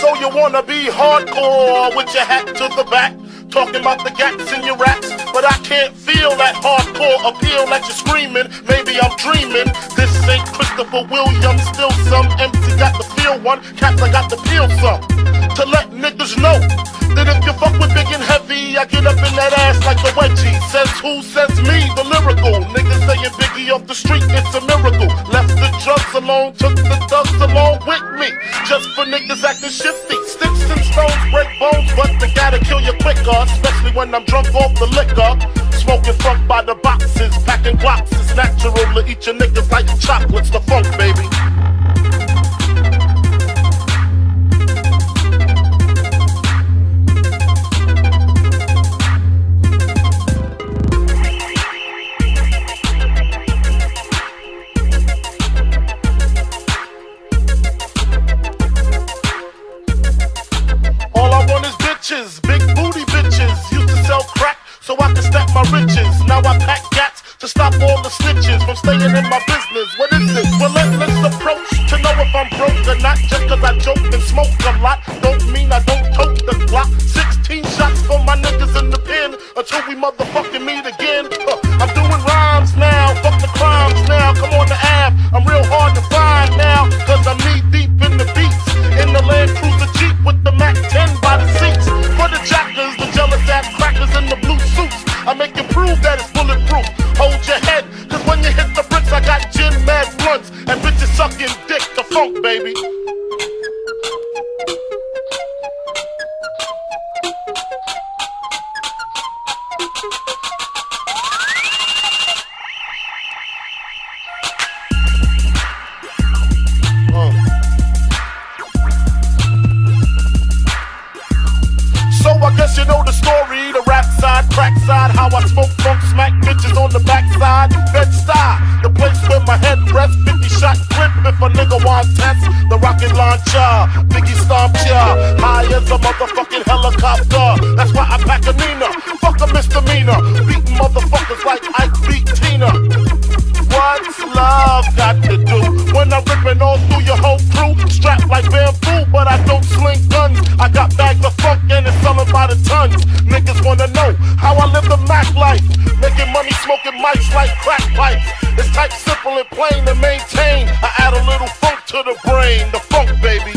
So you wanna be hardcore with your hat to the back, talking about the gaps in your raps, but I can't feel that hardcore appeal that you're screaming. Maybe I'm dreaming. This ain't Christopher Williams, still some empty, got the feel one, cats I got the peel some. Who? Says me, the lyrical. Niggas saying Biggie off the street, it's a miracle. Left the drugs alone, took the thugs along with me. Just for niggas acting shifty. Sticks and stones break bones, but they gotta kill you quicker. Especially when I'm drunk off the liquor. Smoking funk by the boxes, packing blocks. It's natural to eat your niggas like chocolates, the bitches, big booty bitches. Used to sell crack so I could stack my riches. Now I pack gats to stop all the snitches from staying in my business. What is this? Relentless approach to know if I'm broke or not. Just cause I joke and smoke a lot, don't mean I don't tote the Glock. 16 shots for my niggas in the pen until we motherfucking meet again. That it's bulletproof. Hold your head, cause when you hit the bricks, I got gin mad blunts and bitches sucking dick, the funk, baby. So I guess you know the story, the rap side, crack side, how I smoke on the backside. Bed-Stuy, the place where my head rests, 50 shot clip if a nigga want test. The rocket launcher, Biggie stomp ya, high as a motherfucking helicopter. That's why I pack a Nina, fuck a misdemeanor, beating motherfuckers like Ike beat Tina. What's love got to do when I'm ripping all through your whole crew? Strapped like bamboo, but I don't sling guns. I got bags tons. Niggas wanna know how I live the Mac life. Making money smoking mics like crack pipes. It's type simple and plain to maintain. I add a little funk to the brain, the funk baby.